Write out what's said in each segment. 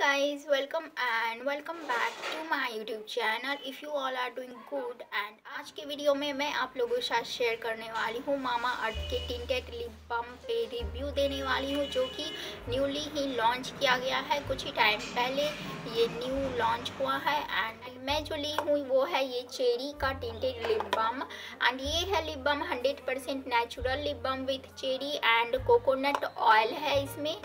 guys, welcome and welcome back to my youtube channel. If you all are doing good and आज के video में मैं आप लोगों के साथ शेयर करने वाली हूँ मामा अर्थ के टिंटेड लिप बम पे रिव्यू देने वाली हूँ, जो कि न्यूली ही लॉन्च किया गया है। कुछ ही टाइम पहले ये न्यू लॉन्च हुआ है एंड मैं जो ली हूँ वो है ये चेरी का टिंटेड लिप बम एंड ये है lip balm hundred percent natural lip balm with cherry and coconut oil है इसमें।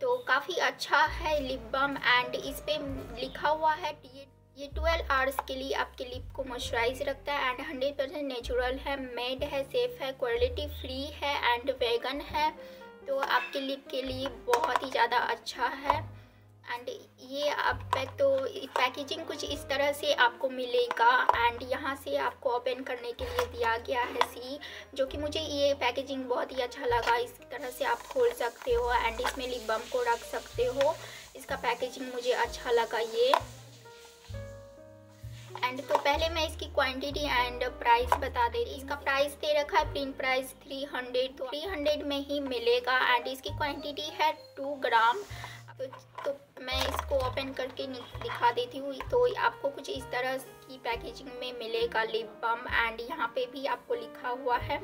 तो काफ़ी अच्छा है लिप बम एंड इस पर लिखा हुआ है ये ये ट्वेल्व आवर्स के लिए आपके लिप को मॉइस्चराइज रखता है एंड हंड्रेड परसेंट नेचुरल है मेड है सेफ़ है क्वालिटी फ्री है एंड वेगन है तो आपके लिप के लिए बहुत ही ज़्यादा अच्छा है। एंड ये आप तो पैकेजिंग कुछ इस तरह से आपको मिलेगा। एंड यहाँ से आपको ओपन करने के लिए दिया गया है सी जो कि मुझे ये पैकेजिंग बहुत ही अच्छा लगा। इस तरह से आप खोल सकते हो एंड इसमें लिप बम को रख सकते हो। इसका पैकेजिंग मुझे अच्छा लगा ये। एंड तो पहले मैं इसकी क्वांटिटी एंड प्राइस बता दे रही इसका प्राइस दे रखा है प्रिंट प्राइस 300 तो 300 में ही मिलेगा। एंड इसकी क्वांटिटी है 2 ग्राम तो, तो मैं इसको ओपन करके दिखा देती हूँ। तो आपको कुछ इस तरह की पैकेजिंग में मिलेगा लिप बम एंड यहाँ पे भी आपको लिखा हुआ है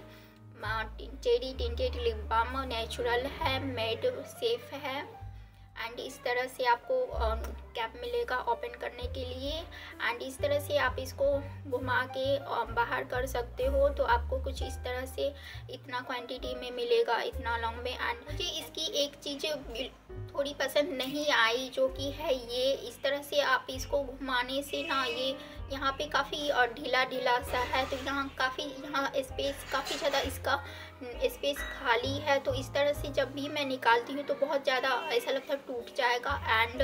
cherry tinted lip balm natural है मेड सेफ़ है। एंड इस तरह से आपको कैप मिलेगा ओपन करने के लिए। एंड इस तरह से आप इसको घुमा के बाहर कर सकते हो तो आपको कुछ इस तरह से इतना क्वांटिटी में मिलेगा, इतना लॉन्ग में। एंड मुझे इसकी एक चीज़ थोड़ी पसंद नहीं आई, जो कि है ये। इस तरह से आप इसको घुमाने से ना ये यहाँ पे काफ़ी ढीला ढीला सा है तो यहाँ काफ़ी, यहाँ स्पेस काफ़ी ज़्यादा इसका स्पेस खाली है। तो इस तरह से जब भी मैं निकालती हूँ तो बहुत ज़्यादा ऐसा लगता है टूट जाएगा। एंड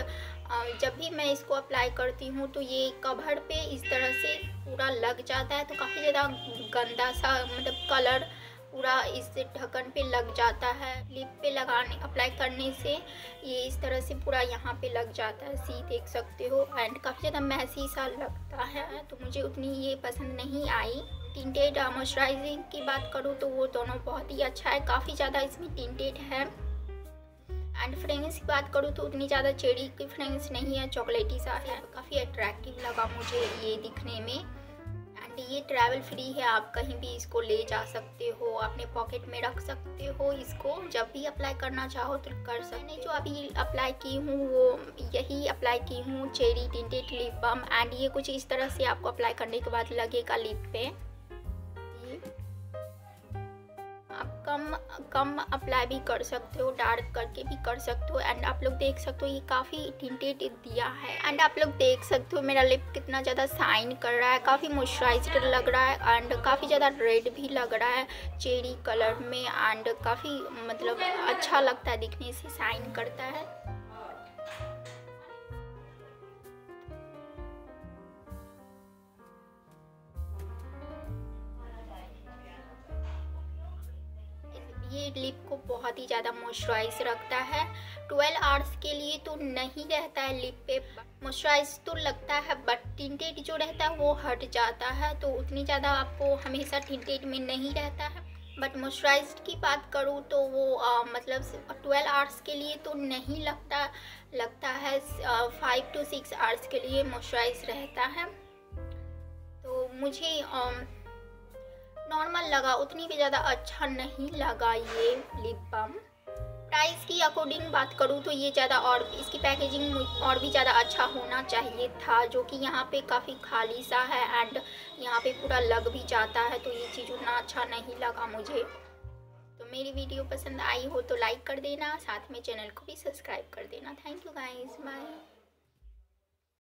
जब भी मैं इसको अप्लाई करती हूँ तो ये कवर पे इस तरह से पूरा लग जाता है। तो काफ़ी ज़्यादा गंदा सा मतलब कलर पूरा इस ढक्कन पे लग जाता है, लिप पे लगाने अप्लाई करने से ये इस तरह से पूरा यहाँ पे लग जाता है। सी देख सकते हो एंड काफ़ी ज़्यादा मैसी सा लगता है तो मुझे उतनी ये पसंद नहीं आई। टिंटेड मॉइस्चराइजिंग की बात करूँ तो वो दोनों बहुत ही अच्छा है, काफ़ी ज़्यादा इसमें टिंटेड है। एंड फ्रेंस की बात करूँ तो उतनी ज़्यादा चेरी की फ्रेंस नहीं है चॉकलेटी सा है, काफ़ी अट्रैक्टिव लगा मुझे ये दिखने में। एंड ये ट्रैवल फ्री है, आप कहीं भी इसको ले जा सकते हो, अपने पॉकेट में रख सकते हो, इसको जब भी अप्लाई करना चाहो तो कर सकते जो अभी अप्लाई की हूँ, वो यही अप्लाई की हूँ cherry tinted lip balm and ये कुछ इस तरह से आपको अप्लाई करने के बाद लगेगा लिप पे। कम कम अप्लाई भी कर सकते हो डार्क करके भी कर सकते हो। एंड आप लोग देख सकते हो, ये काफ़ी टिंटेड दिया है। एंड आप लोग देख सकते हो, मेरा लिप कितना ज़्यादा साइन कर रहा है। काफ़ी मॉइस्चराइज लग रहा है एंड काफ़ी ज़्यादा रेड भी लग रहा है चेरी कलर में। एंड काफ़ी मतलब अच्छा लगता है, दिखने से साइन करता है। ये लिप को बहुत ही ज़्यादा मॉइस्चराइज रखता है। ट्वेल्व आवर्स के लिए तो नहीं रहता है लिप पे मॉइस्चराइज तो लगता है बट टिंटेड जो रहता है वो हट जाता है तो उतनी ज़्यादा आपको हमेशा टिंटेड में नहीं रहता है। बट मॉइस्चराइज की बात करूँ तो वो आ, मतलब ट्वेल्व आवर्स के लिए तो नहीं लगता लगता है फाइव टू सिक्स आवर्स के लिए मॉइस्चराइज रहता है। तो मुझे आ, नॉर्मल लगा, उतनी भी ज़्यादा अच्छा नहीं लगा ये लिप बाम प्राइस की अकॉर्डिंग बात करूँ तो ये ज़्यादा और इसकी पैकेजिंग और भी ज़्यादा अच्छा होना चाहिए था, जो कि यहाँ पे काफ़ी खाली सा है एंड यहाँ पे पूरा लग भी जाता है तो ये चीज़ उतना अच्छा नहीं लगा मुझे। तो मेरी वीडियो पसंद आई हो तो लाइक कर देना, साथ में चैनल को भी सब्सक्राइब कर देना। Thank you guys bye